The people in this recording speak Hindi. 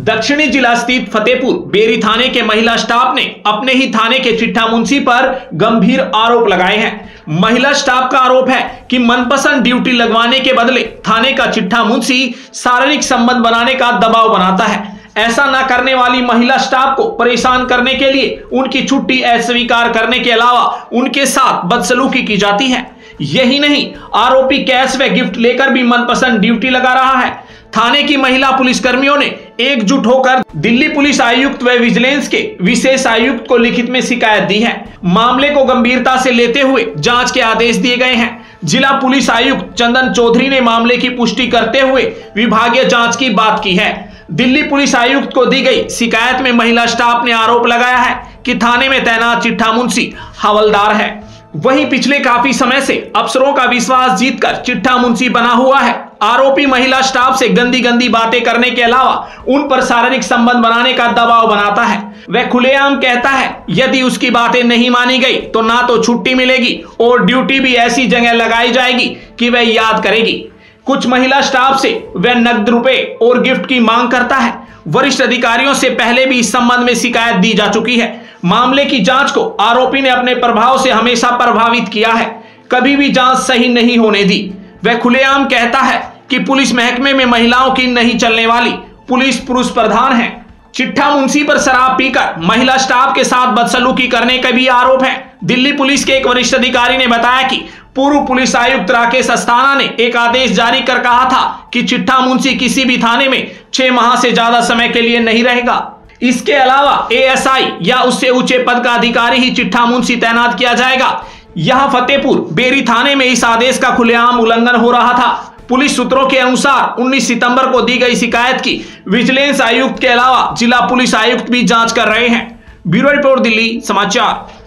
दक्षिणी जिला स्थित फतेहपुर, बेरी थाने के महिला स्टाफ ने अपने ही थाने के चिट्ठा मुंशी पर गंभीर आरोप लगाए हैं। महिला स्टाफ का आरोप है कि मनपसंद ड्यूटी लगवाने के बदले थाने का चिट्ठा मुंशी शारीरिक संबंध बनाने का दबाव बनाता है। ऐसा न करने वाली महिला स्टाफ को परेशान करने के लिए, उनकी छुट्टी अस्वीकार करने के अलावा उनके साथ बदसलूकी की जाती है। यही नहीं, आरोपी कैश व गिफ्ट लेकर भी मनपसंद ड्यूटी लगा रहा है। थाने की महिला पुलिस कर्मियों ने एकजुट होकर दिल्ली पुलिस आयुक्त व विजिलेंस के विशेष आयुक्त को लिखित में शिकायत दी है। मामले को गंभीरता से लेते हुए जाँच के आदेश दिए गए हैं। जिला पुलिस आयुक्त चंदन चौधरी ने मामले की पुष्टि करते हुए विभागीय जाँच की बात की है। दिल्ली पुलिस आयुक्त को दी गई शिकायत में महिला स्टाफ ने आरोप लगाया है कि थाने में तैनात चिट्ठा मुंशी हवलदार है। वहीं पिछले काफ़ी समय से अफसरों का विश्वास जीतकर चिट्ठा मुंशी बना हुआ है। आरोपी महिला स्टाफ से गंदी गंदी बातें करने के अलावा उन पर शारीरिक संबंध बनाने का दबाव बनाता है। वह खुलेआम कहता है, यदि उसकी बातें नहीं मानी गई तो ना तो छुट्टी मिलेगी और ड्यूटी भी ऐसी जगह लगाई जाएगी कि वह याद करेगी। कुछ महिला स्टाफ से वह नकद रुपए और गिफ्ट की मांग करता है। वरिष्ठ अधिकारियों से पहले भी इस संबंध में शिकायत दी जा चुकी है। मामले की जाँच को आरोपी ने अपने प्रभाव से हमेशा प्रभावित किया है। कभी भी जाँच सही नहीं होने दी। वह खुलेआम कहता है कि पुलिस महकमे में महिलाओं की नहीं चलने वाली पुलिस पुरुष प्रधान है। चिट्ठा मुंशी पर शराब पीकर महिला स्टाफ के साथ बदसलूकी करने का भी आरोप है। दिल्ली पुलिस के एक वरिष्ठ अधिकारी ने बताया कि पूर्व पुलिस आयुक्त राकेश अस्थाना ने एक आदेश जारी कर कहा था कि चिट्ठा मुंशी किसी भी थाने में छह माह से ज़्यादा समय के लिए नहीं रहेगा। इसके अलावा एएसआई या उससे ऊँचे पद का अधिकारी ही चिट्ठा मुंशी तैनात किया जाएगा। यहाँ फतेहपुर, बेरी थाने में इस आदेश का खुलेआम उल्लंघन हो रहा था। पुलिस सूत्रों के अनुसार 19 सितंबर को दी गई शिकायत की विजिलेंस आयुक्त के अलावा जिला पुलिस आयुक्त भी जाँच कर रहे हैं। ब्यूरो रिपोर्ट, दिल्ली समाचार।